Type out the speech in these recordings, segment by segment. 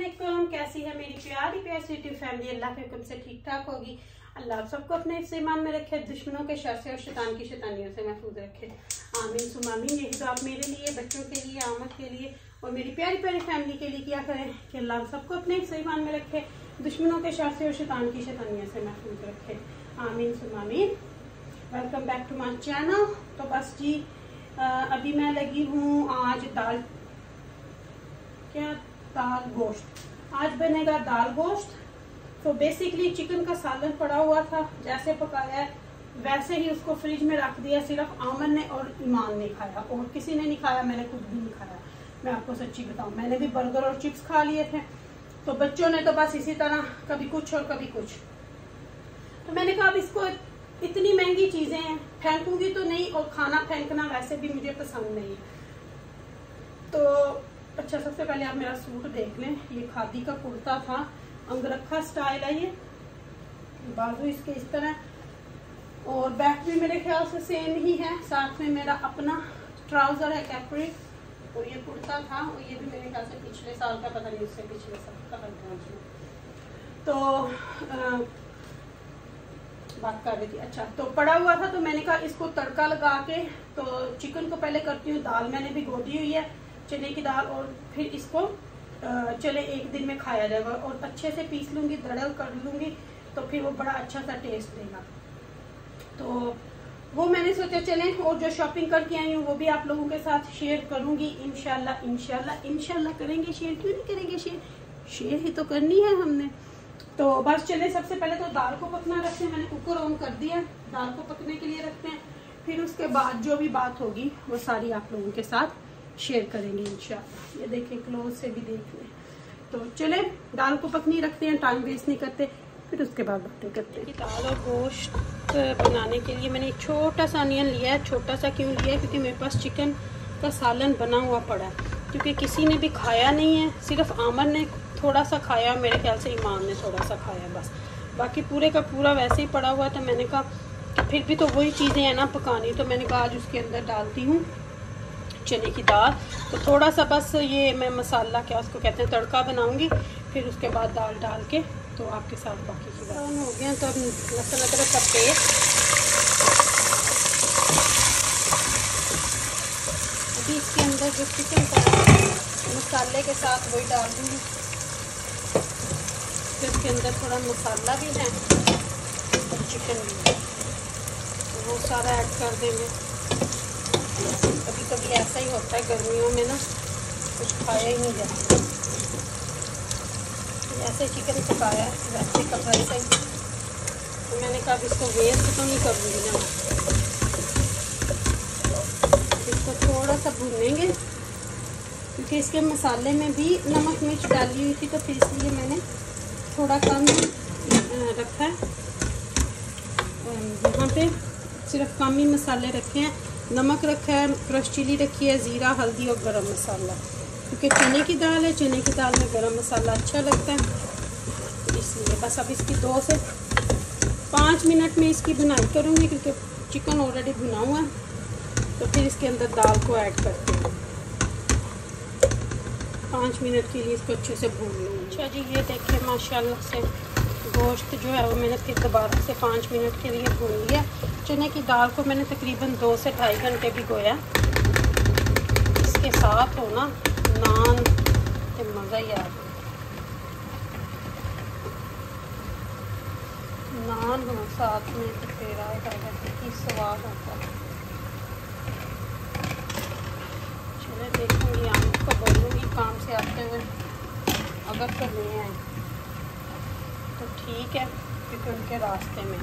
वालेकुम कैसी है मेरी प्यारी प्यारी फैमिली अल्लाह के हुक्म से ठीक ठाक होगी। अल्लाह सबको अपने ईमान में रखे, दुश्मनों के शर से और शैतान की शैतानियों से महफूज रखे। आमीन सुमामीन यही तो आप मेरे लिए, बच्चों के लिए, आमद के लिए और मेरी प्यारी प्यारी फैमिली के लिए क्या करें कि अल्लाह सबको अपने ईमान में रखे, दुश्मनों के शर से और शैतान की शैतानियों से महफूज रखे। आमीन सुमामीन welcome back to my channel तो बस जी अभी मैं लगी हूँ आज दाल। क्या दाल गोश्त। आज बनेगा दाल गोश्त। तो बेसिकली चिकन का सालन पड़ा हुआ था, जैसे पकाया वैसे ही उसको फ्रिज में रख दिया, सिर्फ़ आमन ने और ईमान ने खाया। और किसी ने नहीं खाया, मैंने खुद भी नहीं खाया। मैं आपको सच्ची बताऊँ, मैंने भी बर्गर और चिप्स खा लिए थे। तो बच्चों ने तो बस इसी तरह, कभी कुछ और कभी कुछ। तो मैंने कहा, अब इसको इतनी महँगी चीज़ें हैं, फेंकूँगी तो नहीं, और खाना फेंकना वैसे भी मुझे पसंद नहीं है। तो अच्छा सबसे पहले आप मेरा सूट देख लें। ये खादी का कुर्ता था। अंगरखा स्टाइल है ये। बाजू इसके इस तरह। और बैक भी मेरे ख्याल से सेम ही है। साथ में मेरा अपना ट्राउज़र है कैपरी और ये कुर्ता था और ये भी मेरे ख्याल से पिछले साल का पता नहीं उससे पिछले साल का तो आ, बात कर रही थी। अच्छा तो पड़ा हुआ था तो मैंने कहा इसको तड़का लगा के तो चिकन को पहले करती हूँ। दाल मैंने भी गोदी हुई है। चने की दाल और फिर इसको चले एक दिन में खाया जाएगा और अच्छे से पीस लूँगी दड़ल कर लूँगी तो फिर वो बड़ा अच्छा सा टेस्ट देगा। तो वो मैंने सोचा चले और जो शॉपिंग करके आई हूँ, वो भी आप लोगों के साथ शेयर करूँगी। इनशाला इनशाला इनशाला करेंगे शेयर क्यों नहीं करेंगे शेयर शेयर ही तो करनी है हमने। तो बस चले, सबसे पहले तो दाल को पकना रखते हैं। मैंने कुकर ऑन कर दिया, दाल को पकने के लिए रखते हैं। फिर उसके बाद जो भी बात होगी, वो सारी आप लोगों के साथ शेयर करेंगे इंशाल्लाह ये देखें क्लोज से भी देख लें। तो चले, दाल को पकनी रखते हैं टाइम वेस्ट नहीं करते, फिर उसके बाद बातें करते हैं। दाल और गोश्त बनाने के लिए मैंने एक छोटा सा अनियन लिया है, छोटा सा क्यों लिया क्योंकि मेरे पास चिकन का सालन बना हुआ पड़ा है। क्योंकि किसी ने भी खाया नहीं है, सिर्फ़ आमर ने थोड़ा सा खाया, मेरे ख्याल से ईमान ने थोड़ा सा खाया, बस। बाकी पूरे का पूरा वैसे ही पड़ा हुआ था मैंने कहा फिर भी तो वही चीज़ें हैं ना पकानी तो मैंने कहा आज उसके अंदर डालती हूँ। चने की दाल। तो थोड़ा सा बस ये मैं मसाला क्या उसको कहते हैं, तड़का बनाऊँगी, फिर उसके बाद दाल डाल के तो आपके साथ बाकी की बात। हो गया तो अब लहसुन अदरक का पेस्ट अभी इसके अंदर जो चिकन मसाले के साथ वही डाल दूँगी। फिर इसके अंदर थोड़ा मसाला भी है चिकन भी है। तो वो सारा ऐड कर देंगे। कभी कभी ऐसा ही होता है, गर्मियों में ना कुछ खाया ही नहीं जाता। ऐसे चिकन पकाया, वैसे का वैसे ही तो मैंने कहा इसको वेस्ट तो नहीं करूँगी ना। इसको थोड़ा सा भूनेंगे, क्योंकि इसके मसाले में भी नमक मिर्च डाली हुई थी तो फिर इसलिए मैंने थोड़ा कम रखा है। यहाँ पे सिर्फ़ कम ही मसाले रखे हैं। नमक रखा है क्रश चिली रखी है, ज़ीरा, हल्दी और गरम मसाला। क्योंकि चने की दाल है, चने की दाल में गरम मसाला अच्छा लगता है। इसलिए बस अब इसकी दो से पाँच मिनट में इसकी बुनाई करूँगी, क्योंकि चिकन ऑलरेडी भुना हुआ है। तो फिर इसके अंदर दाल को ऐड करते हैं। पाँच मिनट के लिए इसको अच्छे से भून लूँगी। अच्छा जी, ये देखिए, माशाल्लाह से गोश्त जो है वो मैंने फिर दोबारा से पाँच मिनट के लिए भून लिया। चने की दाल को मैंने तकरीबन दो से ढाई घंटे भिगोया इसके साथ हो ना नान तो मज़ा ही आ नान हो साथ में तो फिर आएगा की स्वाद होता है। चले देखूँगी, आम को बोलूँगी काम से आते हुए, अगर तो नहीं आए। ठीक है, क्योंकि उनके रास्ते में।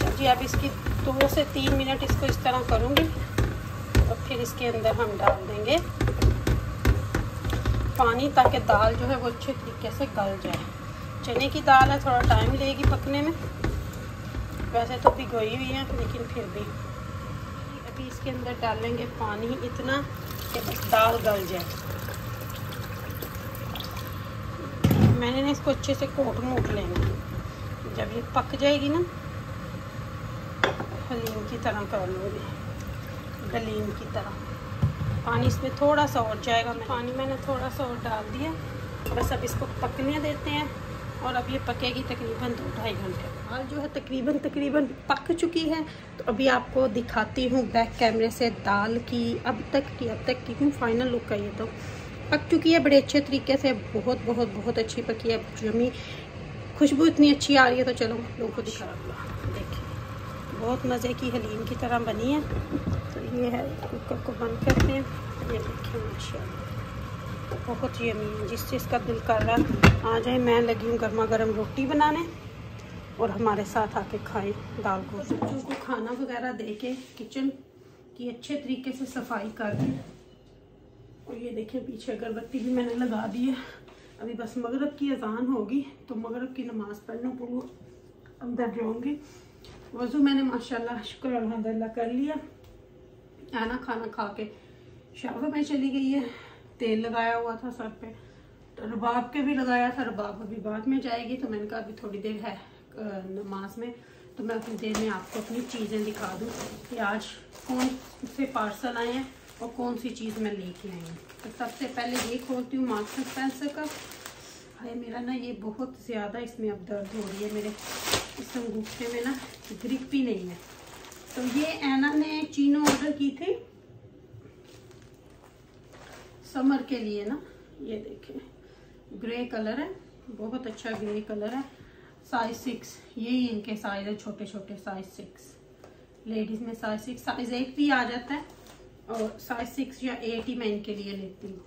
तो जी, अब इसकी दो से तीन मिनट इसको इस तरह करूँगी, और फिर इसके अंदर हम डाल देंगे पानी, ताकि दाल जो है वो अच्छे तरीके से गल जाए। चने की दाल है, थोड़ा टाइम लेगी पकने में। वैसे तो भिगोई हुई है, लेकिन फिर भी। अभी इसके अंदर डालेंगे पानी इतना कि दाल गल जाए। मैंने ना इसको अच्छे से कोट मोट लेना जब ये पक जाएगी ना, हलीम की तरह कर लूँगी। गलीम की तरह। पानी इसमें थोड़ा सा और जाएगा मैं पानी मैंने थोड़ा सा और डाल दिया। बस अब इसको पकने देते हैं। और अब ये पकेगी तकरीबन दो ढाई घंटे। दाल जो है तकरीबन तकरीबन पक चुकी है। तो अभी आपको दिखाती हूँ बैक कैमरे से दाल की अब तक की, अब तक की फाइनल लुक का ये तो। पक चुकी है, बड़े अच्छे तरीके से, बहुत बहुत बहुत अच्छी पकी है जमी। खुशबू इतनी अच्छी आ रही है तो चलो लोगों को दिखा। देखिए, बहुत मज़े की हलीम की तरह बनी है। तो ये है कुकर को बंद करते हैं ये देखिए माशा बहुत ही। अमीन जिस चीज़ का दिल कर रहा है, आ जाए, मैं लगी हूँ गर्मा गर्म रोटी बनाने और हमारे साथ आके खाएँ दाल को बच्चों को खाना वगैरह दे के किचन की अच्छे तरीके से सफ़ाई कर दी। और ये देखिए, पीछे अगरबत्ती भी मैंने लगा दी है। अभी बस मगरब की अजान होगी तो मगरब की नमाज़ पढ़ना पूरा अंदर जाऊँगी। वज़ू मैंने, माशाल्लाह, शुक्र अलहमदिल्ला कर लिया। आना, खाना खा के शावर में चली गई है। तेल लगाया हुआ था सर पे तो रबाब के भी लगाया था। रबाब अभी बाद में जाएगी तो मैंने कहा अभी थोड़ी देर है नमाज़ में। तो मैं अपनी देर में आपको अपनी चीज़ें दिखा दूँ कि आज कौन से पार्सल आए हैं। और कौन सी चीज़ मैं लेके आई हूँ? तो सबसे पहले ये खोलती हूँ मार्क्स स्पेंसर का। अरे मेरा ना ये बहुत ज़्यादा इसमें अब दर्द हो रही है। मेरे इस अंगूठे में ना ग्रिप भी नहीं है। तो ये एना ने चीनो ऑर्डर की थी समर के लिए ना। ये देखें ग्रे कलर है, बहुत अच्छा ग्रे कलर है। साइज़ सिक्स यही इनके साइज़ है छोटे छोटे साइज़ सिक्स। लेडीज़ में साइज़ सिक्स, साइज़ एट भी आ जाता है। और साइज़ सिक्स या एट ही मैं इनके लिए लेती हूँ।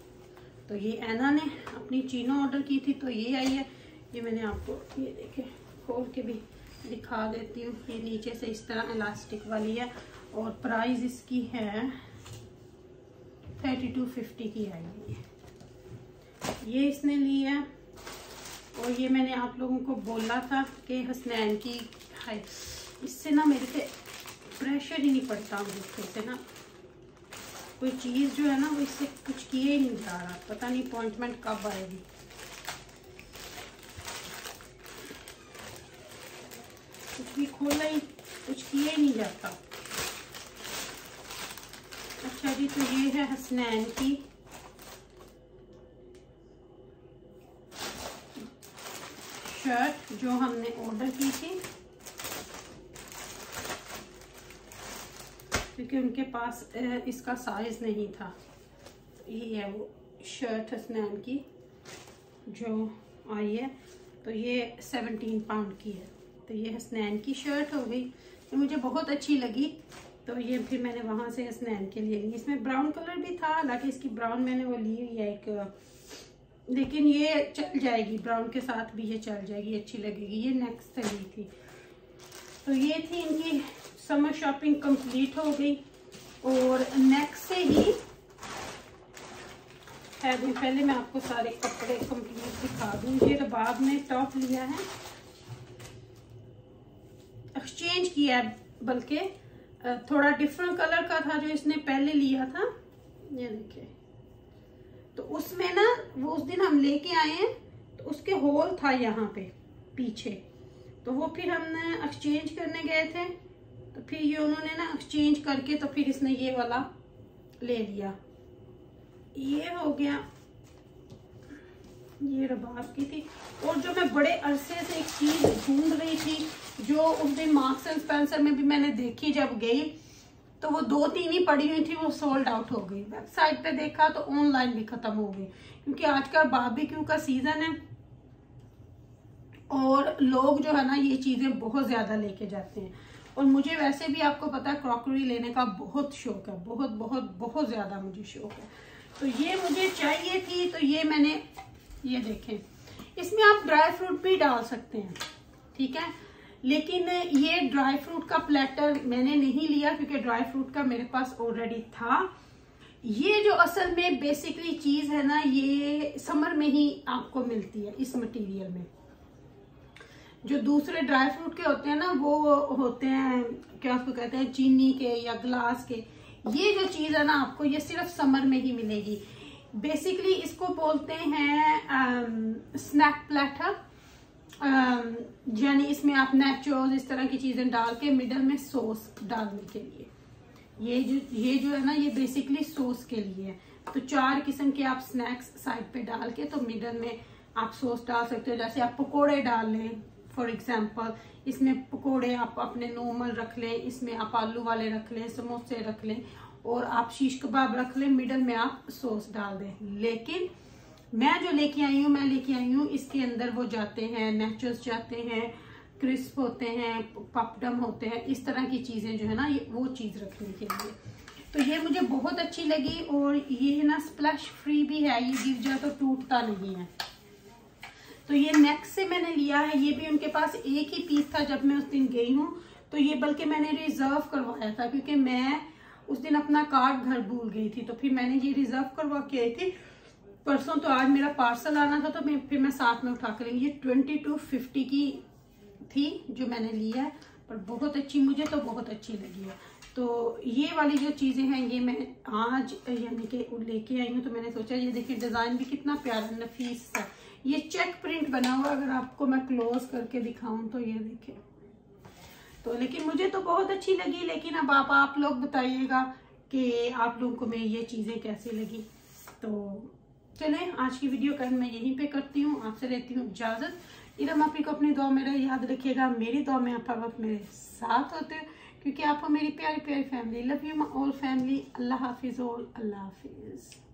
तो ये ऐना ने अपनी चीनो ऑर्डर की थी तो ये आई है। ये मैंने आपको, ये देखे, खोल के भी दिखा देती हूँ। ये नीचे से इस तरह इलास्टिक वाली है और प्राइस इसकी है थर्टी टू फिफ्टी की आई है ये। इसने ली है और ये मैंने आप लोगों को बोला था कि हसनैन की है। इससे ना मेरे से प्रेशर ही नहीं पड़ता मुझसे से ना। कोई चीज़ जो है ना, वो इससे कुछ किए ही नहीं जा रहा। पता नहीं अपॉइंटमेंट कब आएगी। कुछ भी खोला ही, कुछ किए ही नहीं जाता। अच्छा जी तो ये है हसनैन की। शर्ट जो हमने ऑर्डर की थी। क्योंकि उनके पास इसका साइज़ नहीं था। ये है वो शर्ट हसनैन की, जो आई है। तो ये सेवनटीन पाउंड की है। तो ये हसनैन की शर्ट हो गई। तो मुझे बहुत अच्छी लगी। तो ये फिर मैंने वहाँ से स्नैन के लिए ली। इसमें ब्राउन कलर भी था, हालाँकि इसकी ब्राउन मैंने वो ली हुई है एक, लेकिन ये चल जाएगी। ब्राउन के साथ भी ये चल जाएगी, अच्छी लगेगी। ये नेक्स्ट से थी। तो ये थी इनकी समर शॉपिंग कंप्लीट हो गई और नेक्स्ट से ही है पहले मैं आपको सारे कपड़े कंप्लीट दिखा दूँ। ये रबाब ने टॉप लिया है। एक्सचेंज किया है, बल्कि थोड़ा डिफरेंट कलर का था जो इसने पहले लिया था। ये देखिए। तो उसमें ना, वो उस दिन हम लेके आए हैं तो उसके होल था यहाँ पे, पीछे। तो वो फिर हमने एक्सचेंज करने गए थे। फिर ये उन्होंने ना एक्सचेंज करके तो फिर इसने ये वाला ले लिया। ये हो गया। ये रबाब की थी। और जो मैं बड़े अरसे से एक चीज़ ढूंढ रही थी, जो उस दिन मार्क्स एंड स्पेंसर में भी मैंने देखी जब गई तो वो दो तीन ही पड़ी हुई थी, वो सोल्ड आउट हो गई। वेबसाइट पे देखा तो ऑनलाइन भी खत्म हो गई। क्योंकि आजकल बारबेक्यू का सीज़न है और लोग जो है ना ये चीज़ें बहुत ज़्यादा लेके जाते हैं। और मुझे वैसे भी आपको पता है क्रॉकरी लेने का बहुत शौक है, बहुत बहुत बहुत ज़्यादा मुझे शौक है। तो ये मुझे चाहिए थी तो ये मैंने, ये देखें। इसमें आप ड्राई फ्रूट भी डाल सकते हैं, ठीक है? लेकिन ये ड्राई फ्रूट का प्लेटर मैंने नहीं लिया, क्योंकि ड्राई फ्रूट का मेरे पास ऑलरेडी था। ये जो असल में बेसिकली चीज़ है ना, ये समर में ही आपको मिलती है, इस मटेरियल में। जो दूसरे ड्राई फ्रूट के होते हैं ना, वो होते हैं, क्या उसको कहते हैं, चीनी के या ग्लास के। ये जो चीज़ है ना आपको, ये सिर्फ़ समर में ही मिलेगी। बेसिकली इसको बोलते हैं स्नैक प्लेटर यानी इसमें आप नेचोज इस तरह की चीज़ें डाल के मिडल में सॉस डालने के लिए। ये जो ये जो है ना, ये बेसिकली सॉस के लिए है। तो चार किस्म के आप स्नैक्स साइड पे डाल के तो मिडल में आप सॉस डाल सकते हो। जैसे आप पकोड़े डाल लें फॉर एग्ज़ाम्पल इसमें पकोड़े आप अपने नॉर्मल रख लें, इसमें आप आलू वाले रख लें, समोसे रख लें, और आप शीश कबाब रख लें मिडल में आप सॉस डाल दें। लेकिन मैं जो लेके आई हूँ, मैं लेके आई हूँ, इसके अंदर वो जाते हैं नेचर्स जाते हैं क्रिस्प होते हैं पपडम होते हैं, इस तरह की चीज़ें जो है ना, ये वो चीज़ रखने के लिए। तो ये मुझे बहुत अच्छी लगी, और ये ना स्प्लैश फ्री भी है, ये गिर तो टूटता नहीं है। तो ये नेक्स्ट से मैंने लिया है, ये भी उनके पास एक ही पीस था जब मैं उस दिन गई हूँ। तो ये बल्कि मैंने रिज़र्व करवाया था, क्योंकि मैं उस दिन अपना कार्ड घर भूल गई थी। तो फिर मैंने ये रिज़र्व करवा के आई थी। परसों तो आज मेरा पार्सल आना था तो मैं, फिर मैं साथ में उठा कर ये ट्वेंटी टू फिफ्टी की थी जो मैंने लिया है, पर बहुत अच्छी, मुझे तो बहुत अच्छी लगी है। तो ये वाली जो चीज़ें हैं, ये मैं आज, यानी कि लेके आई हूँ तो मैंने सोचा, ये देखिए डिज़ाइन भी कितना प्यारा, नफीस है ये चेक प्रिंट बना हुआ, अगर आपको मैं क्लोज करके दिखाऊँ तो ये देखिए तो लेकिन मुझे तो बहुत अच्छी लगी, लेकिन अब आप आप लोग बताइएगा कि आप लोगों को मैं ये चीज़ें कैसी लगी। तो चलें, आज की वीडियो का मैं यहीं पे करती हूँ। आपसे लेती हूँ इजाज़त। इधम आप को अपनी दुआ में याद रखिएगा। मेरी दुआ में आप वक्त मेरे साथ होते हो, क्योंकि आपको मेरी प्यारी प्यारी family love you my all family अल्लाह हाफिज़ और अल्लाह हाफिज़।